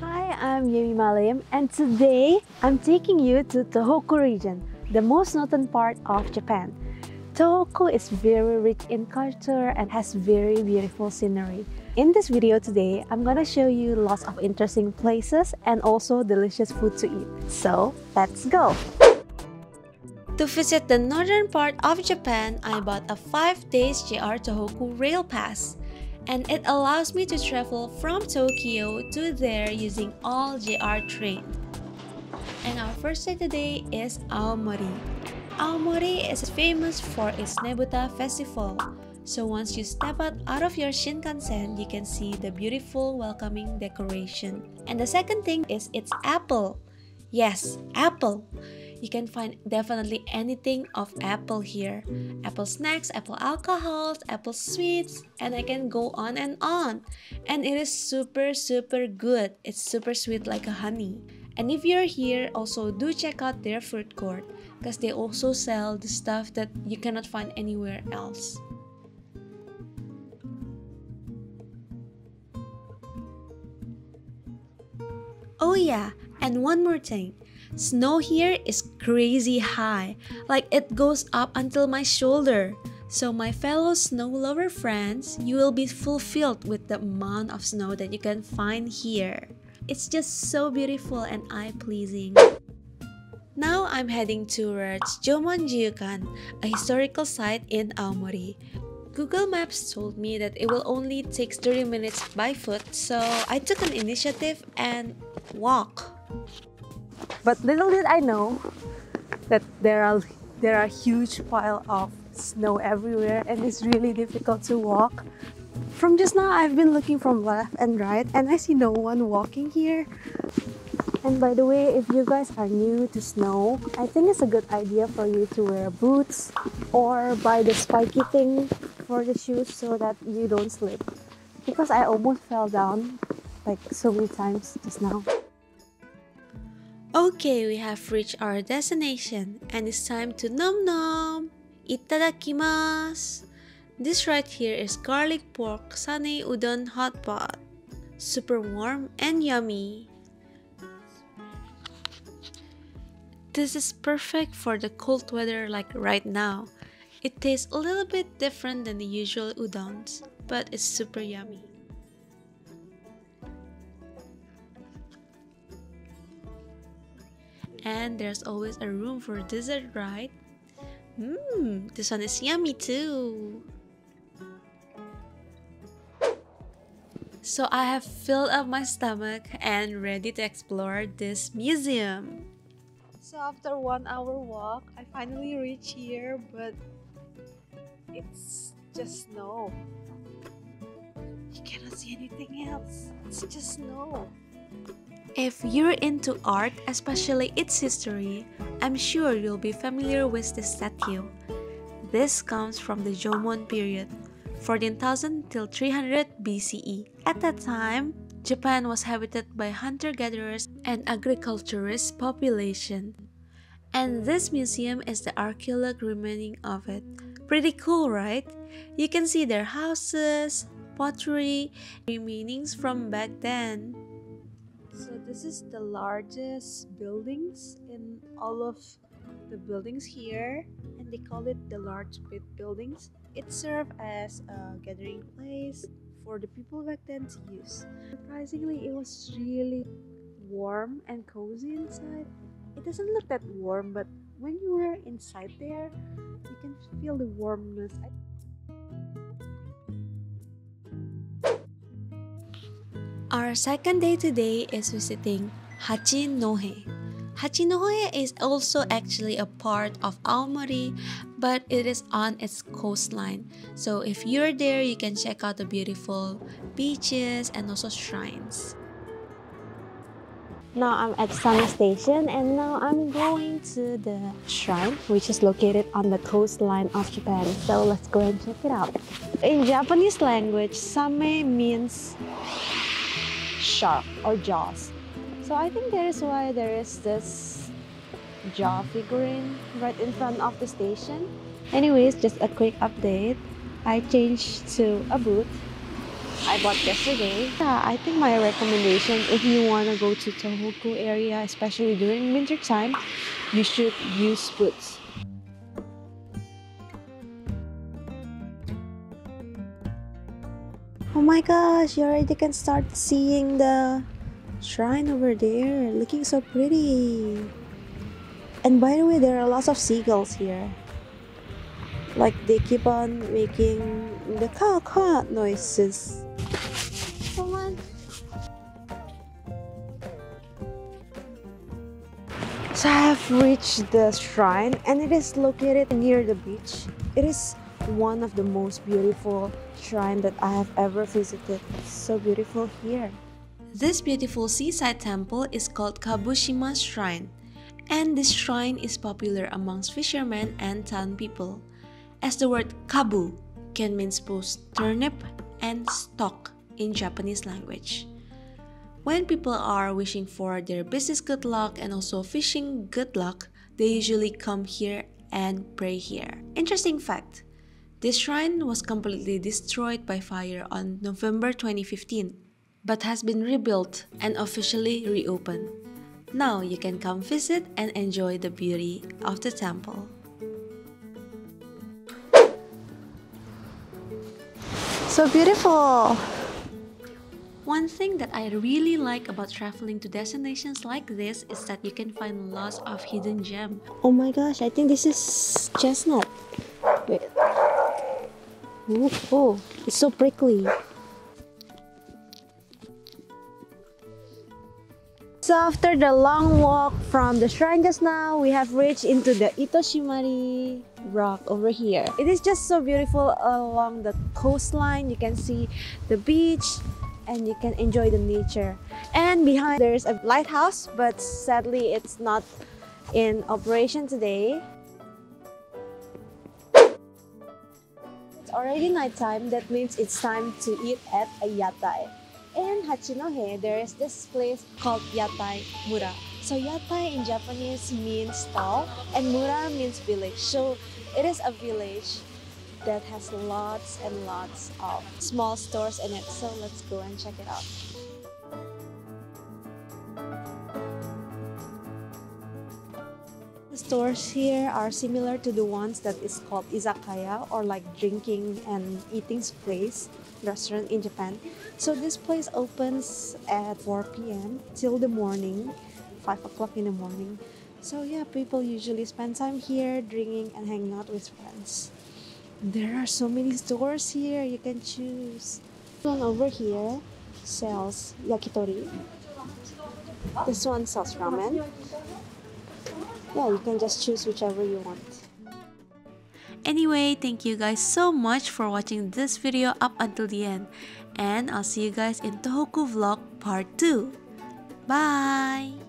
Hi, I'm Yemima Lim and today I'm taking you to Tohoku region, the most northern part of Japan. Tohoku is very rich in culture and has very beautiful scenery. In this video today, I'm gonna show you lots of interesting places and also delicious food to eat. So, let's go! To visit the northern part of Japan, I bought a 5 days JR Tohoku Rail Pass and it allows me to travel from Tokyo to there using all JR train. And our first day today is Aomori. Aomori is famous for its Nebuta festival. So once you step out, out of your Shinkansen, you can see the beautiful welcoming decoration. And the second thing is its apple. Yes, apple. You can find definitely anything of apple here. Apple snacks apple alcohols apple sweets and i can go on and on. And it is super super good. It's super sweet like a honey. And if you're here also do check out their food court because they also sell the stuff that you cannot find anywhere else yeah, and one more thing. Snow here is crazy high, like it goes up until my shoulder. So my fellow snow lover friends, you will be fulfilled with the amount of snow that you can find here. It's just so beautiful and eye-pleasing. Now I'm heading towards Jomon-jiukan, a historical site in Aomori. Google Maps told me that it will only take 30 minutes by foot, so I took an initiative and walk. But little did I know that there are there are huge pile of snow everywhere and it's really difficult to walk. From just now I've been looking from left and right and I see no one walking here. And by the way, if you guys are new to snow, I think it's a good idea for you to wear boots or buy the spiky thing for the shoes so that you don't slip. Because I almost fell down like so many times just now. Okay, we have reached our destination and it's time to nom nom! Itadakimasu! This right here is garlic pork sane udon hot pot. Super warm and yummy. This is perfect for the cold weather like right now. It tastes a little bit different than the usual udons, but it's super yummy. And there's always a room for dessert, right? Mmm, this one is yummy too. So I have filled up my stomach and ready to explore this museum. So after one hour walk, I finally reach here, but it's just snow. You cannot see anything else. It's just snow. If you're into art, especially its history, I'm sure you'll be familiar with this statue. This comes from the Jomon period, 14,000 till 300 BCE. At that time, Japan was habited by hunter-gatherers and agriculturist population. And this museum is the archaeological remaining of it. Pretty cool, right? You can see their houses, pottery, remainings from back then. So this is the largest buildings in all of the buildings here and they call it the large pit buildings. It served as a gathering place for the people back then to use. Surprisingly, it was really warm and cozy inside. It doesn't look that warm, but when you were inside there, can feel the warmness. Our second day today is visiting Hachinohe. Hachinohe is also actually a part of Aomori, but it is on its coastline. So if you're there, you can check out the beautiful beaches and also shrines. Now I'm at Same Station and now I'm going to the shrine which is located on the coastline of Japan. So let's go and check it out. In Japanese language, Same means shark or jaws. So I think that is why there is this jaw figurine right in front of the station. Anyways, just a quick update. I changed to a boot I bought yesterday. Yeah, I think my recommendation if you want to go to Tohoku area, especially during winter time, you should use boots. Oh my gosh, you already can start seeing the shrine over there, looking so pretty. And by the way, there are lots of seagulls here. Like they keep on making the caw caw noises. So I have reached the shrine and it is located near the beach. It is one of the most beautiful shrine that I have ever visited. So beautiful here. This beautiful seaside temple is called Kabushima Shrine, and this shrine is popular amongst fishermen and town people, as the word kabu can mean both turnip and stock in Japanese language. When people are wishing for their business good luck and also fishing good luck, they usually come here and pray here. Interesting fact this shrine was completely destroyed by fire on November 2015 but has been rebuilt and officially reopened. Now you can come visit and enjoy the beauty of the temple. So beautiful! One thing that I really like about traveling to destinations like this is that you can find lots of hidden gems. Oh my gosh, I think this is chestnut. Wait. Ooh, oh, it's so prickly. So after the long walk from the shrine just now, we have reached into the Itakomaimai rock over here. It is just so beautiful along the coastline. You can see the beach and you can enjoy the nature. And behind there's a lighthouse, but sadly it's not in operation today. It's already nighttime, that means it's time to eat at a yatai in Hachinohe, there is this place called Yatai Mura. So Yatai in Japanese means stall and Mura means village. So it is a village that has lots and lots of small stores in it. So let's go and check it out. The stores here are similar to the ones that is called izakaya or like drinking and eating place restaurant in Japan. So this place opens at 4 p.m. till the morning, 5 o'clock in the morning. So yeah, people usually spend time here drinking and hanging out with friends. There are so many stores here you can choose. This one over here sells yakitori. This one sells ramen. Yeah, you can just choose whichever you want. Anyway, thank you guys so much for watching this video up until the end. And I'll see you guys in Tohoku Vlog Part 2. Bye!